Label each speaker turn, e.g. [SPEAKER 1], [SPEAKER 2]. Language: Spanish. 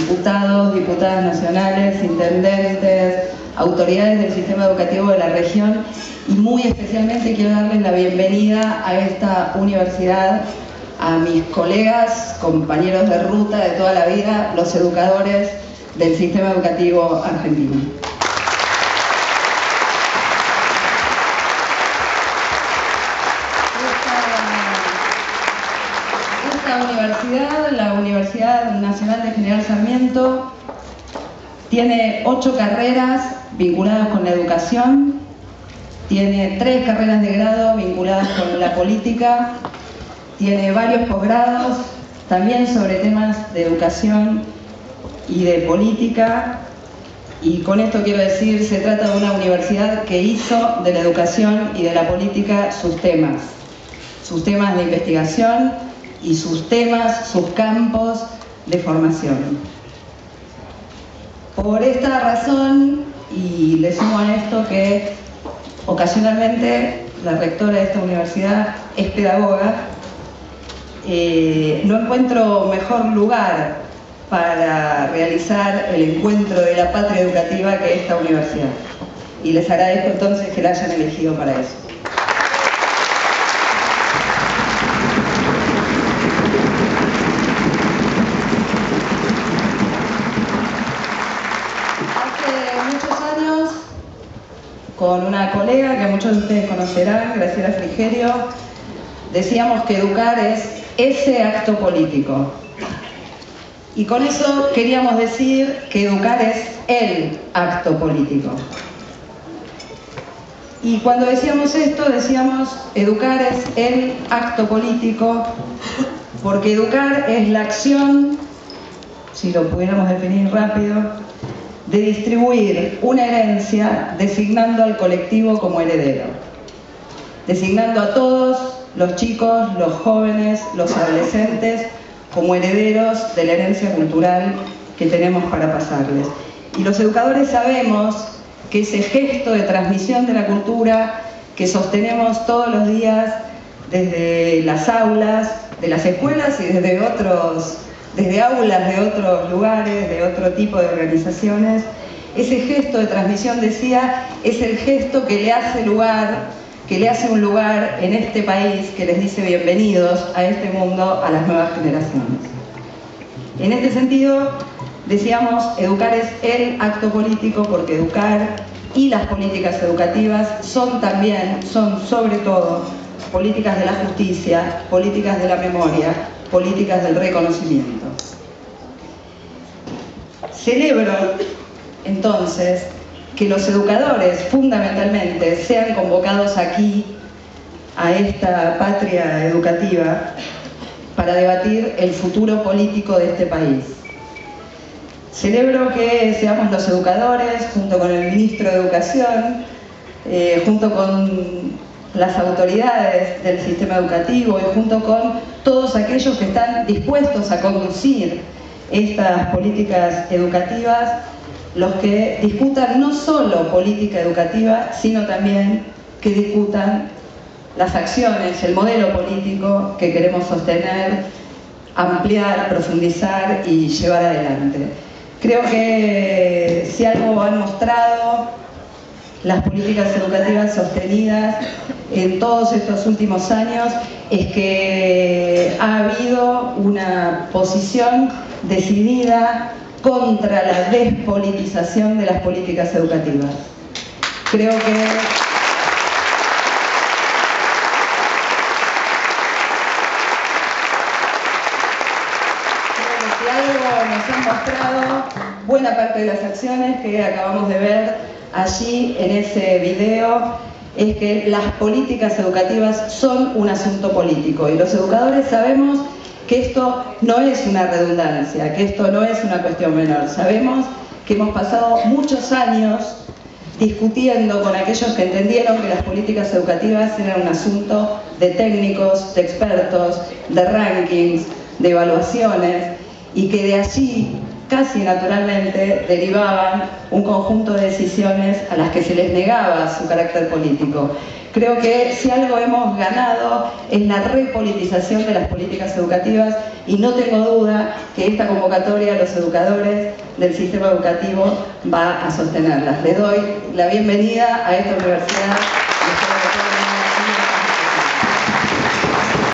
[SPEAKER 1] diputados, diputadas nacionales, intendentes, autoridades del sistema educativo de la región y muy especialmente quiero darles la bienvenida a esta universidad, a mis colegas, compañeros de ruta de toda la vida, los educadores del sistema educativo argentino. Esta universidad, la Universidad Nacional de General Sarmiento, tiene ocho carreras vinculadas con la educación, tiene tres carreras de grado vinculadas con la política, tiene varios posgrados, también sobre temas de educación y de política, y con esto quiero decir, se trata de una universidad que hizo de la educación y de la política sus temas, sus temas de investigación y sus temas, sus campos de formación. Por esta razón, y le sumo a esto que ocasionalmente la rectora de esta universidad es pedagoga, eh, no encuentro mejor lugar para realizar el encuentro de la patria educativa que esta universidad. Y les agradezco entonces que la hayan elegido para eso. Hace muchos años, con una colega que muchos de ustedes conocerán, Graciela Frigerio, decíamos que educar es ese acto político. Y con eso queríamos decir que educar es el acto político. Y cuando decíamos esto, decíamos educar es el acto político, porque educar es la acción, si lo pudiéramos definir rápido, de distribuir una herencia designando al colectivo como heredero, designando a todos los chicos, los jóvenes, los adolescentes como herederos de la herencia cultural que tenemos para pasarles. Y los educadores sabemos que ese gesto de transmisión de la cultura que sostenemos todos los días desde las aulas, de las escuelas y desde otros, desde aulas de otros lugares, de otro tipo de organizaciones, ese gesto de transmisión, decía, es el gesto que le hace lugar que le hace un lugar en este país que les dice bienvenidos a este mundo a las nuevas generaciones. En este sentido, decíamos, educar es el acto político porque educar y las políticas educativas son también, son sobre todo, políticas de la justicia, políticas de la memoria, políticas del reconocimiento. Celebro, entonces, que los educadores fundamentalmente sean convocados aquí a esta patria educativa para debatir el futuro político de este país. Celebro que seamos los educadores, junto con el ministro de Educación, eh, junto con las autoridades del sistema educativo y junto con todos aquellos que están dispuestos a conducir estas políticas educativas, los que discutan no solo política educativa, sino también que discutan las acciones, el modelo político que queremos sostener, ampliar, profundizar y llevar adelante. Creo que si algo han mostrado las políticas educativas sostenidas en todos estos últimos años es que ha habido una posición decidida contra la despolitización de las políticas educativas. Creo que mostrado buena parte de las acciones que acabamos de ver allí en ese video es que las políticas educativas son un asunto político y los educadores sabemos que esto no es una redundancia, que esto no es una cuestión menor. Sabemos que hemos pasado muchos años discutiendo con aquellos que entendieron que las políticas educativas eran un asunto de técnicos, de expertos, de rankings, de evaluaciones, y que de allí, casi naturalmente, derivaban un conjunto de decisiones a las que se les negaba su carácter político. Creo que si algo hemos ganado es la repolitización de las políticas educativas y no tengo duda que esta convocatoria a los educadores del sistema educativo va a sostenerlas. Les doy la bienvenida a esta universidad.